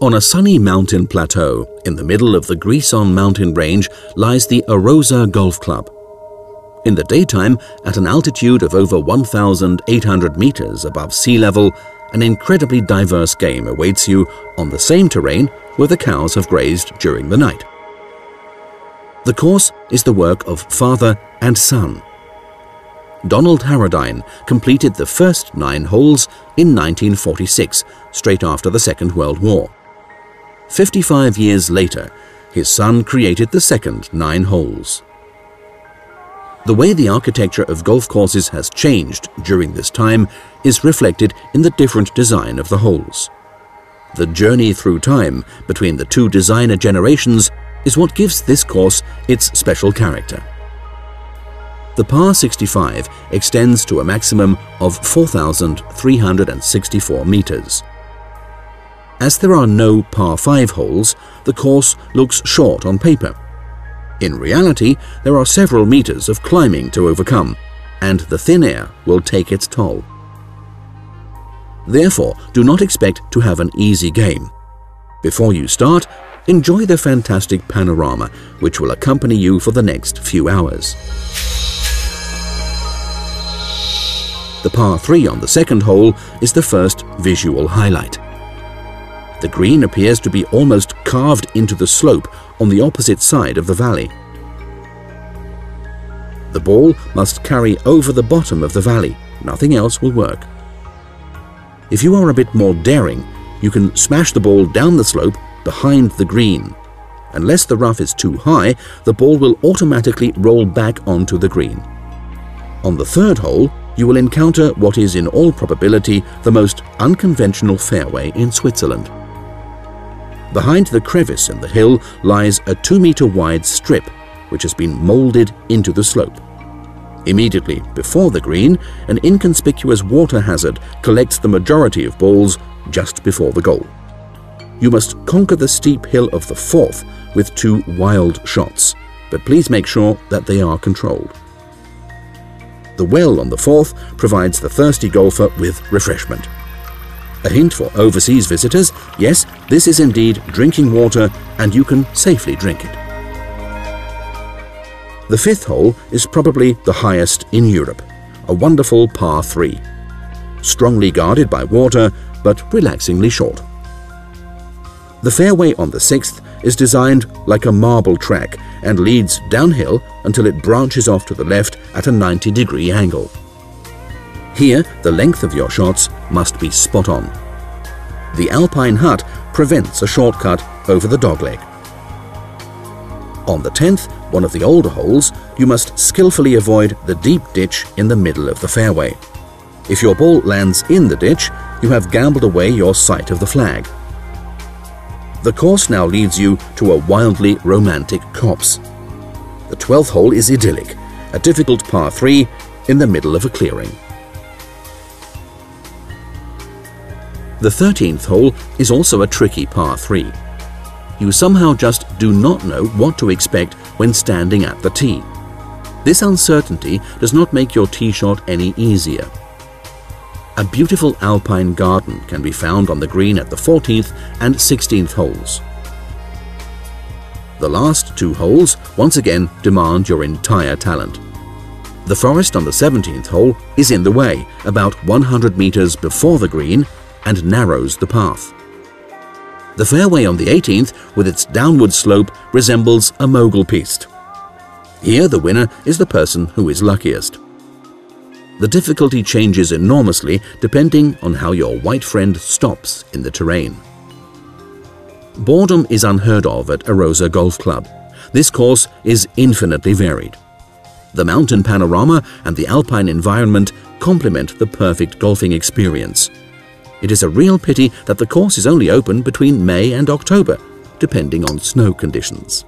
On a sunny mountain plateau in the middle of the Grison mountain range lies the Arosa Golf Club. In the daytime, at an altitude of over 1,800 meters above sea level, an incredibly diverse game awaits you on the same terrain where the cows have grazed during the night. The course is the work of father and son. Donald Harradine completed the first nine holes in 1946, straight after the Second World War. 55 years later, his son created the second nine holes. The way the architecture of golf courses has changed during this time is reflected in the different design of the holes. The journey through time between the two designer generations is what gives this course its special character. The par 65 extends to a maximum of 4,364 meters. As there are no par 5 holes, the course looks short on paper. In reality, there are several meters of climbing to overcome, and the thin air will take its toll. Therefore, do not expect to have an easy game. Before you start, enjoy the fantastic panorama which will accompany you for the next few hours. The par 3 on the second hole is the first visual highlight. The green appears to be almost carved into the slope on the opposite side of the valley. The ball must carry over the bottom of the valley, nothing else will work. If you are a bit more daring, you can smash the ball down the slope behind the green. Unless the rough is too high, the ball will automatically roll back onto the green. On the third hole, you will encounter what is in all probability the most unconventional fairway in Switzerland. Behind the crevice in the hill lies a 2 meter wide strip which has been moulded into the slope. Immediately before the green, an inconspicuous water hazard collects the majority of balls just before the goal. You must conquer the steep hill of the fourth with two wild shots, but please make sure that they are controlled. The well on the fourth provides the thirsty golfer with refreshment. A hint for overseas visitors, yes, this is indeed drinking water and you can safely drink it. The fifth hole is probably the highest in Europe, a wonderful par 3. Strongly guarded by water, but relaxingly short. The fairway on the sixth is designed like a marble track and leads downhill until it branches off to the left at a 90 degree angle. Here, the length of your shots must be spot on. The Alpine hut prevents a shortcut over the dogleg. On the 10th, one of the older holes, you must skillfully avoid the deep ditch in the middle of the fairway. If your ball lands in the ditch, you have gambled away your sight of the flag. The course now leads you to a wildly romantic copse. The 12th hole is idyllic, a difficult par 3 in the middle of a clearing. The 13th hole is also a tricky par 3. You somehow just do not know what to expect when standing at the tee. This uncertainty does not make your tee shot any easier. A beautiful alpine garden can be found on the green at the 14th and 16th holes. The last two holes once again demand your entire talent. The forest on the 17th hole is in the way, about 100 meters before the green and narrows the path. The fairway on the 18th, with its downward slope, resembles a mogul piste. Here the winner is the person who is luckiest. The difficulty changes enormously depending on how your white friend stops in the terrain. Boredom is unheard of at Arosa Golf Club. This course is infinitely varied. The mountain panorama and the alpine environment complement the perfect golfing experience. It is a real pity that the course is only open between May and October, depending on snow conditions.